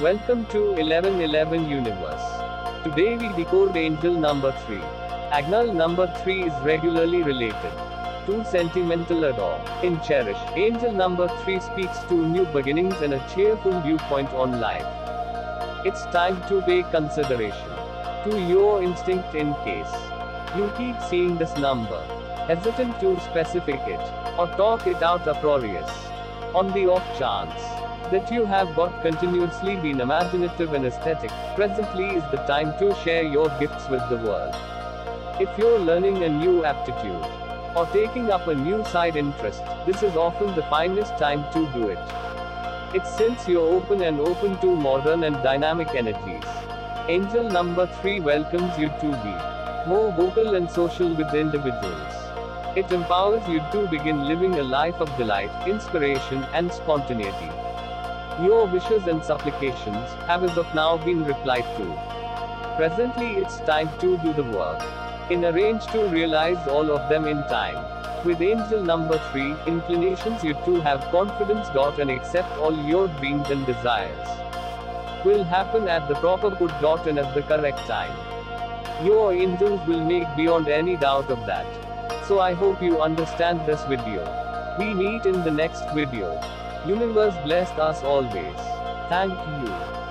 Welcome to 1111 Universe. Today we decode angel number 3. Angel number 3 is regularly related to sentimental adore. In Cherish, angel number 3 speaks to new beginnings and a cheerful viewpoint on life. It's time to pay consideration to your instinct in case you keep seeing this number, hesitant to specific it or talk it out uproarious. On the off chance that you have got continuously been imaginative and aesthetic, presently is the time to share your gifts with the world. If you're learning a new aptitude or taking up a new side interest, this is often the finest time to do it. It's since you're open and open to modern and dynamic energies. Angel number 3 welcomes you to be more vocal and social with individuals. It empowers you to begin living a life of delight, inspiration, and spontaneity. Your wishes and supplications have as of now been replied to. Presently, it's time to do the work. In arrange to realize all of them in time. With angel number 3, inclinations you too have confidence dot and accept all your dreams and desires. Will happen at the proper good dot and at the correct time. Your angels will make beyond any doubt of that. So I hope you understand this video. We meet in the next video. Universe blessed us always. Thank you.